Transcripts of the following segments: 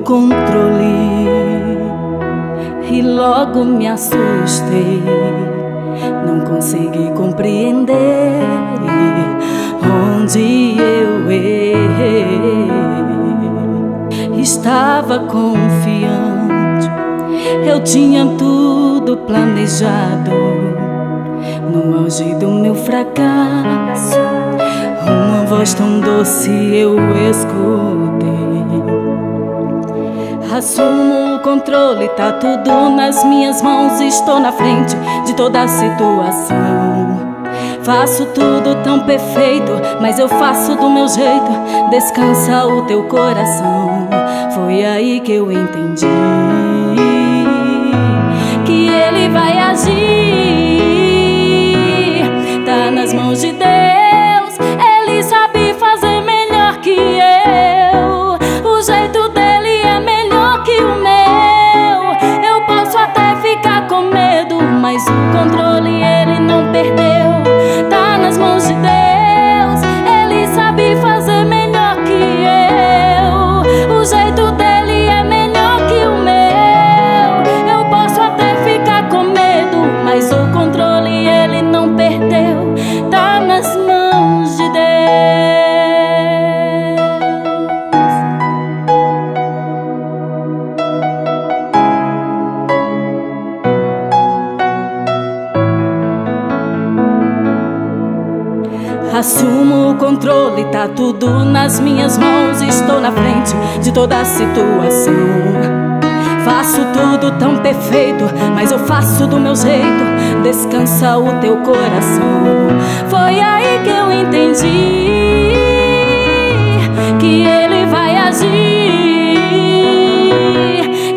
controle e logo me assustei. Não consegui compreender onde eu errei. Estava confiante, eu tinha tudo planejado. No auge do meu fracasso, uma voz tão doce eu escutei. Assumo o controle, tá tudo nas minhas mãos. Estou na frente de toda a situação. Faço tudo tão perfeito, mas eu faço do meu jeito. Descansa o teu coração. Foi aí que eu entendi que ele vai agir. Tá nas mãos de Assumo o controle, tá tudo nas minhas mãos. Estou na frente de toda a situação. Faço tudo tão perfeito, mas eu faço do meu jeito. Descansa o teu coração. Foi aí que eu entendi que ele vai agir.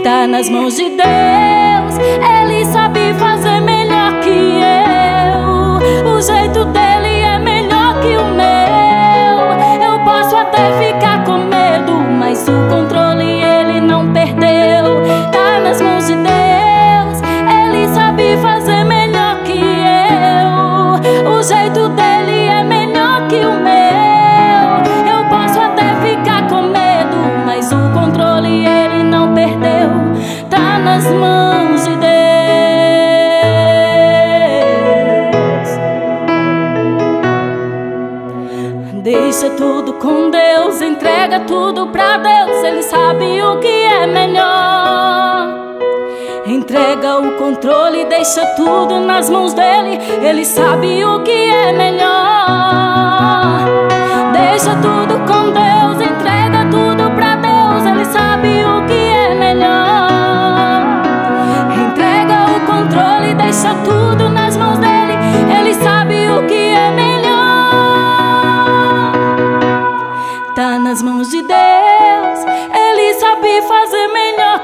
Tá nas mãos de Deus, Deixa tudo com Deus, entrega tudo pra Deus, Ele sabe o que é melhor. Entrega o controle, deixa tudo nas mãos dele, Ele sabe o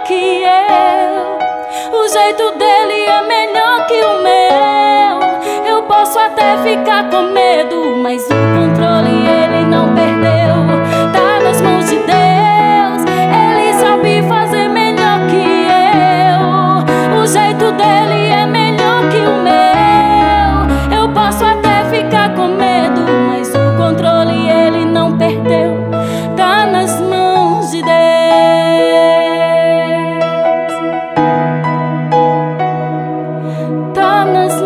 que eu. O jeito dele I'm the.